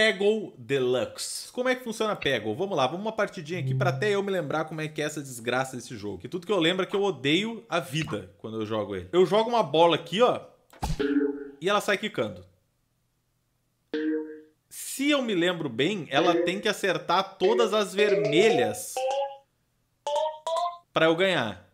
Peggle Deluxe. Como é que funciona Peggle? Vamos lá, vamos uma partidinha aqui para até eu me lembrar como é que é essa desgraça desse jogo. Que tudo que eu lembro é que eu odeio a vida quando eu jogo ele. Eu jogo uma bola aqui, ó, e ela sai quicando. Se eu me lembro bem, ela tem que acertar todas as vermelhas para eu ganhar.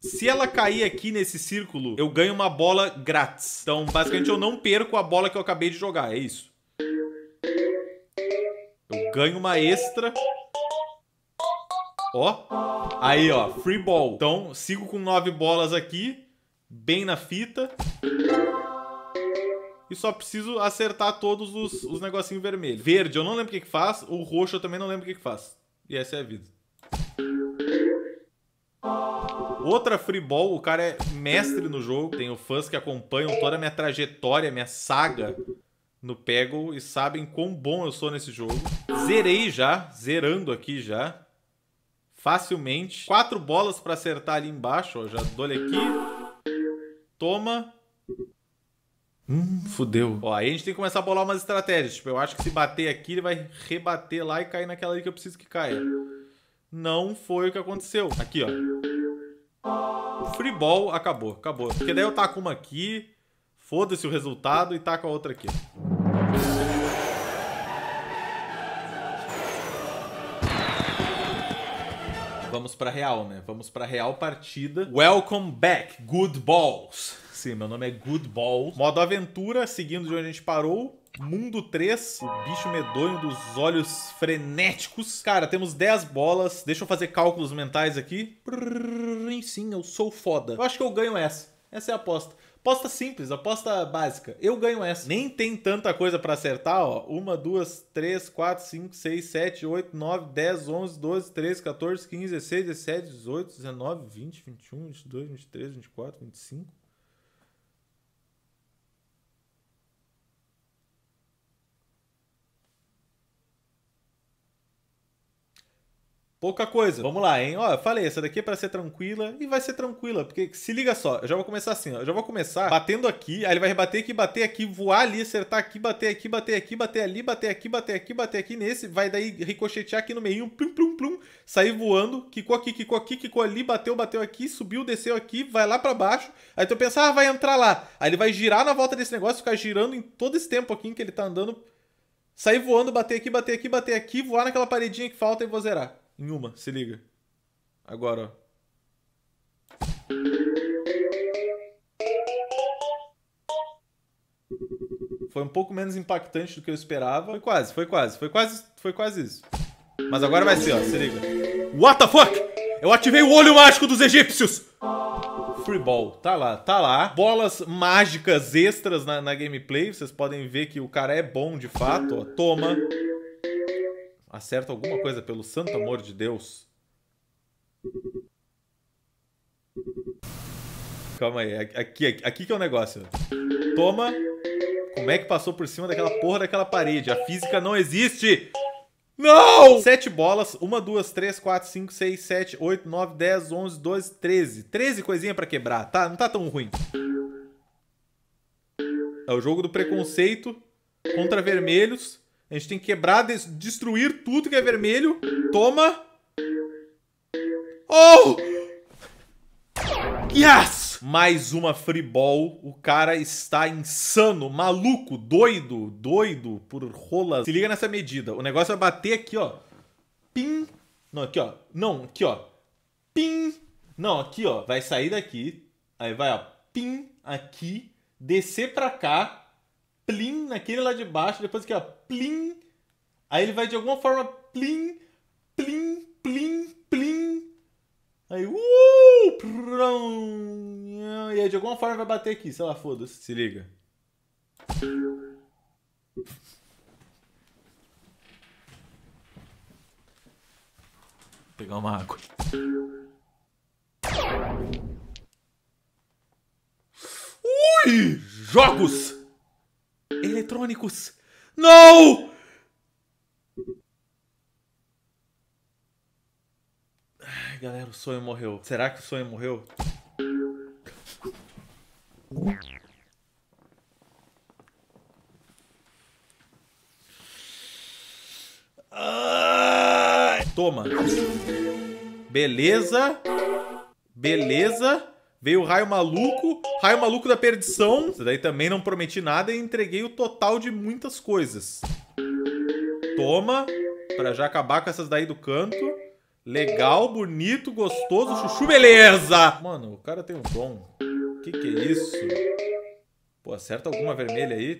Se ela cair aqui nesse círculo, eu ganho uma bola grátis. Então, basicamente, eu não perco a bola que eu acabei de jogar. É isso. Eu ganho uma extra. Ó. Aí, ó. Free ball. Então, sigo com nove bolas aqui. Bem na fita. E só preciso acertar todos os, os negocinhos vermelhos. Verde, eu não lembro o que, que faz. O roxo, eu também não lembro o que, que faz. E essa é a vida. Outra free ball, o cara é mestre no jogo. Tenho fãs que acompanham toda a minha trajetória, minha saga no Peggle e sabem quão bom eu sou nesse jogo. Zerei já, zerando aqui já. Facilmente. Quatro bolas para acertar ali embaixo, ó. Já dou aqui. Toma. Hum, fudeu. Ó, aí a gente tem que começar a bolar umas estratégias. Tipo, eu acho que se bater aqui, ele vai rebater lá e cair naquela ali que eu preciso que caia. Não foi o que aconteceu. Aqui, ó. Free ball, acabou, acabou. Porque daí eu taco uma aqui, foda-se o resultado e taco a outra aqui. Vamos pra real, né? Vamos pra real partida. Welcome back, good balls. Sim, meu nome é Good Balls. Modo aventura, seguindo de onde a gente parou. Mundo 3, o bicho medonho dos olhos frenéticos. Cara, temos 10 bolas. Deixa eu fazer cálculos mentais aqui. Sim, eu sou foda. Eu acho que eu ganho essa. Essa é a aposta. Aposta simples, aposta básica. Eu ganho essa. Nem tem tanta coisa pra acertar, ó. Uma, duas, três, quatro, cinco, seis, sete, oito, nove, dez, onze, doze, treze, 14, 15, 16, 17, 18, 19, 20, 21, 22, 23, 24, 25. Pouca coisa. Vamos lá, hein? Ó, eu falei, essa daqui é pra ser tranquila e vai ser tranquila, porque se liga só, eu já vou começar assim, ó. Eu já vou começar batendo aqui, aí ele vai rebater aqui, bater aqui, voar ali, acertar aqui, bater aqui, bater aqui, bater ali, bater aqui, bater aqui, bater aqui nesse, vai daí ricochetear aqui no meio, plum, plum, plum, sair voando, quicou aqui, quicou aqui, quicou ali, bateu, bateu aqui, subiu, desceu aqui, vai lá pra baixo, aí tu pensa, ah, vai entrar lá. Aí ele vai girar na volta desse negócio, ficar girando em todo esse tempo aqui em que ele tá andando, sair voando, bater aqui, bater aqui, bater aqui, voar naquela paredinha que falta e vou zerar. Em uma, se liga. Agora, ó. Foi um pouco menos impactante do que eu esperava. Foi quase, foi quase, foi quase, foi quase isso. Mas agora vai ser, ó, se liga. What the fuck? Eu ativei o olho mágico dos egípcios! Free ball, tá lá, tá lá. Bolas mágicas extras na, na gameplay. Vocês podem ver que o cara é bom de fato, ó. Toma. Acerta alguma coisa pelo santo amor de Deus. Calma aí, aqui, aqui, aqui que é o negócio. Toma. Como é que passou por cima daquela porra daquela parede? A física não existe! Não! Sete bolas. Uma, duas, três, quatro, cinco, seis, sete, oito, nove, dez, onze, doze, treze. Treze coisinhas pra quebrar, tá? Não tá tão ruim. É o jogo do preconceito contra vermelhos. A gente tem que quebrar, destruir tudo que é vermelho. Toma. Oh! Yes! Mais uma free ball. O cara está insano, maluco, doido, doido por rolas. Se liga nessa medida. O negócio vai bater aqui, ó. Pim. Não, aqui, ó. Não, aqui, ó. Pim. Não, aqui, ó. Vai sair daqui. Aí vai, ó. Pim. Aqui. Descer pra cá plim naquele lá de baixo, depois aqui, ó, plim. Aí ele vai de alguma forma plim, plim, plim, plim. Aí, uh, prum, e aí de alguma forma vai bater aqui, sei lá, foda-se, se liga. Vou pegar uma água. Ui! Jogos! eletrônicos. Não! Ai, galera, o sonho morreu. Será que o sonho morreu? Toma. Beleza. Beleza. Veio o raio maluco. Raio maluco da perdição. Isso daí também não prometi nada e entreguei o total de muitas coisas. Toma. Pra já acabar com essas daí do canto. Legal, bonito, gostoso, chuchu, beleza! Mano, o cara tem um dom. Que que é isso? Pô, acerta alguma vermelha aí.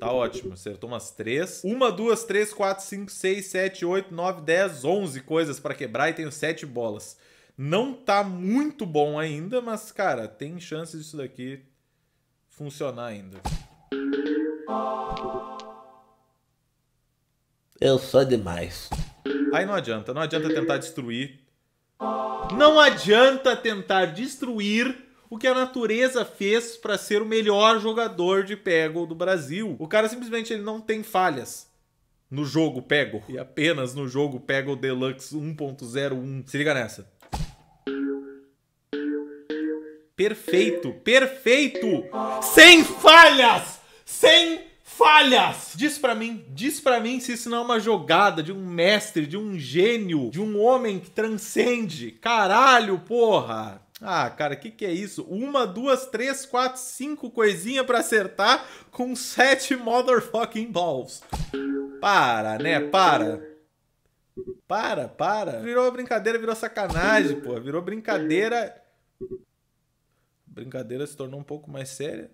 Tá ótimo, acertou umas três. Uma, duas, três, quatro, cinco, seis, sete, oito, nove, dez, onze coisas pra quebrar e tenho sete bolas. Não tá muito bom ainda, mas, cara, tem chances disso daqui funcionar ainda. Eu sou demais. Aí não adianta, não adianta tentar destruir. Não adianta tentar destruir o que a natureza fez para ser o melhor jogador de Peggle do Brasil. O cara simplesmente ele não tem falhas no jogo Peggle e apenas no jogo Peggle Deluxe 1.01. Se liga nessa. Perfeito, perfeito! Sem falhas! Sem falhas! Diz para mim, diz para mim se isso não é uma jogada de um mestre, de um gênio, de um homem que transcende. Caralho, porra! Ah, cara, o que, que é isso? Uma, duas, três, quatro, cinco coisinhas para acertar com sete motherfucking balls. Para, né? Para. Para, para. Virou brincadeira, virou sacanagem, pô. Virou brincadeira. Brincadeira se tornou um pouco mais séria.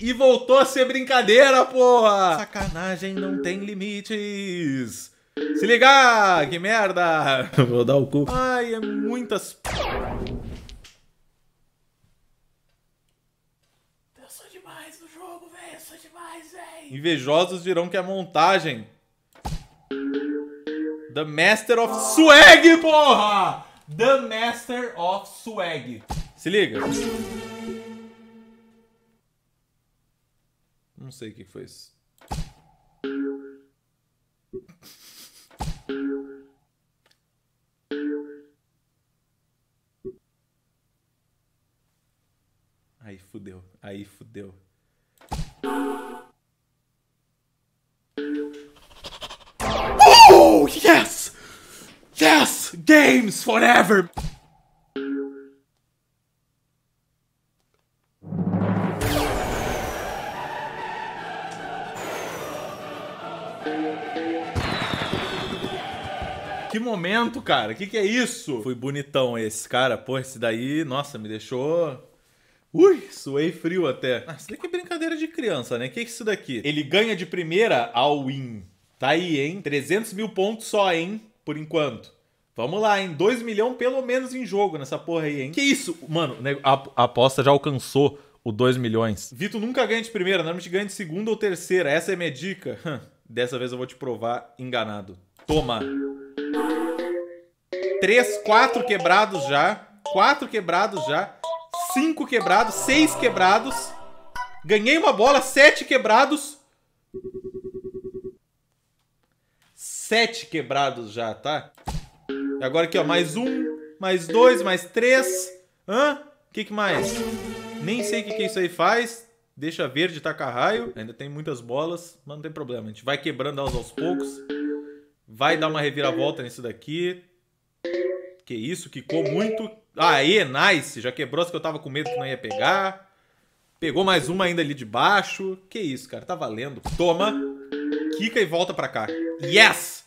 E voltou a ser brincadeira, porra! Sacanagem não tem limites. Se ligar! Que merda! Vou dar o cu. Ai, é muitas... Eu sou demais no jogo, velho. Eu sou demais, velho. Invejosos dirão que é montagem. The Master of Swag, porra! The Master of Swag. Se liga. Não sei o que foi isso. Aí fudeu, aí fudeu. Games forever! Que momento, cara. Que que é isso? Foi bonitão esse, cara. Pô, esse daí, nossa, me deixou... Ui, suei frio até. Ah, isso daqui é brincadeira de criança, né? O que é isso daqui? Ele ganha de primeira ao win. Tá aí, hein? 300 mil pontos só, hein? Por enquanto. Vamos lá, hein? 2 milhões pelo menos em jogo nessa porra aí, hein? Que isso? Mano, a, aposta já alcançou o 2 milhões. Vitor nunca ganha de primeira, normalmente ganha de segunda ou terceira. Essa é minha dica. Dessa vez eu vou te provar enganado. Toma. 3, 4 quebrados já. 4 quebrados já. 5 quebrados, 6 quebrados. Ganhei uma bola, 7 quebrados. 7 quebrados já, tá? E agora aqui, ó, mais um, mais dois, mais três. Hã? O que, que mais? Nem sei o que, que isso aí faz. Deixa verde, taca raio. Ainda tem muitas bolas, mas não tem problema. A gente vai quebrando elas aos poucos. Vai dar uma reviravolta nisso daqui. Que isso, quicou muito. Aê, nice. Já quebrou as que eu tava com medo que não ia pegar. Pegou mais uma ainda ali de baixo. Que isso, cara. Tá valendo. Toma. Quica e volta pra cá. Yes!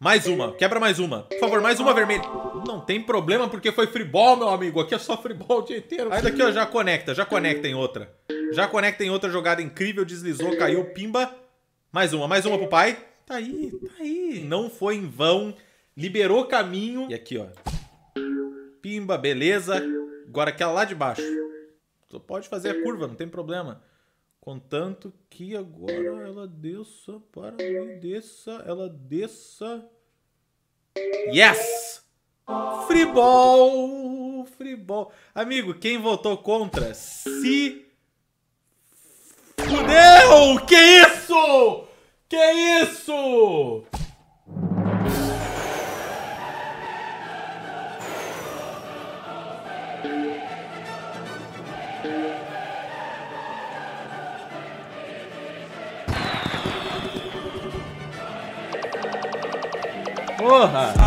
Mais uma. Quebra mais uma. Por favor, mais uma vermelha. Não tem problema porque foi free ball, meu amigo. Aqui é só free ball o dia inteiro. Aí daqui, ó, já conecta. Já conecta em outra. Já conecta em outra jogada incrível. Deslizou, caiu, pimba. Mais uma. Mais uma pro pai. Tá aí, tá aí. Não foi em vão. Liberou caminho. E aqui, ó. Pimba, beleza. Agora aquela lá de baixo. Só pode fazer a curva, não tem problema. Contanto que agora ela desça para mim, desça, ela desça. Yes! Free ball! Free ball. Amigo, quem votou contra? Se fudeu! Que isso? Que isso? Porra!